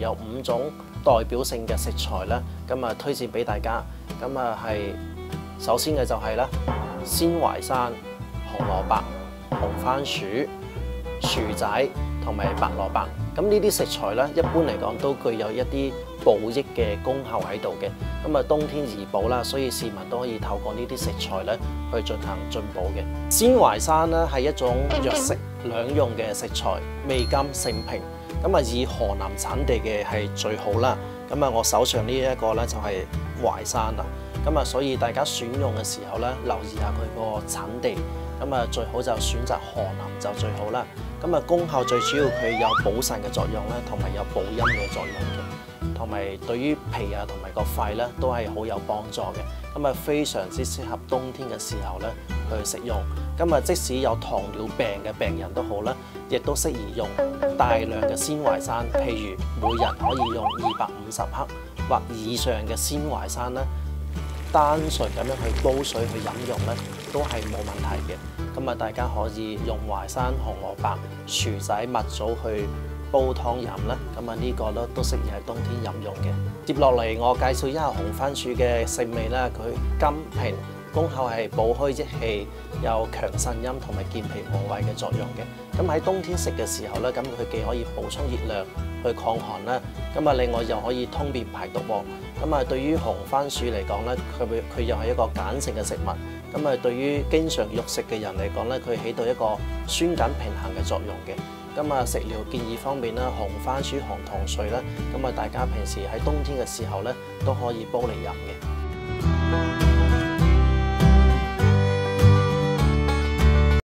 有五種代表性嘅食材咧，咁啊推薦俾大家。咁啊係首先嘅就係啦，鮮淮山、紅蘿蔔、紅番薯、薯仔同埋白蘿蔔。咁呢啲食材咧，一般嚟講都具有一啲補益嘅功效喺度嘅。咁啊，冬天易補啦，所以市民都可以透過呢啲食材咧去進行進補嘅。鮮淮山咧係一種藥食兩用嘅食材，味甘性平。咁啊，以河南產地嘅係最好啦。咁啊，我手上呢一個咧就係淮山啦。咁啊，所以大家選用嘅時候咧，留意下佢個產地。咁啊，最好就選擇河南就最好啦。咁啊，功效最主要佢有補腎嘅作用咧，同埋有補陰嘅作用嘅，同埋對於脾啊同埋個肺咧都係好有幫助嘅。咁啊，非常之適合冬天嘅時候咧去食用。咁啊，即使有糖尿病嘅病人都好啦，亦都適宜用大量嘅鮮淮山，譬如每日可以用二百五十克或以上嘅鮮淮山咧，單純咁樣去煲水去飲用咧，都係冇問題嘅。咁啊，大家可以用淮山、紅蘿蔔、薯仔、蜜棗去煲湯飲啦。咁啊，呢個咧都適宜喺冬天飲用嘅。接落嚟，我介紹一下紅番薯嘅性味啦。佢甘平，功效係補虛益氣，有強腎陰同埋健脾和胃嘅作用嘅。咁喺冬天食嘅時候咧，咁佢既可以補充熱量去抗寒啦，咁啊另外又可以通便排毒喎。咁啊，對於紅番薯嚟講咧，佢佢又係一個鹼性嘅食物。咁啊，對於經常肉食嘅人嚟講咧，佢起到一個酸鹼平衡嘅作用嘅。咁啊，食療建議方面咧，紅番薯紅糖水咧，咁啊，大家平時喺冬天嘅時候咧，都可以煲嚟飲嘅。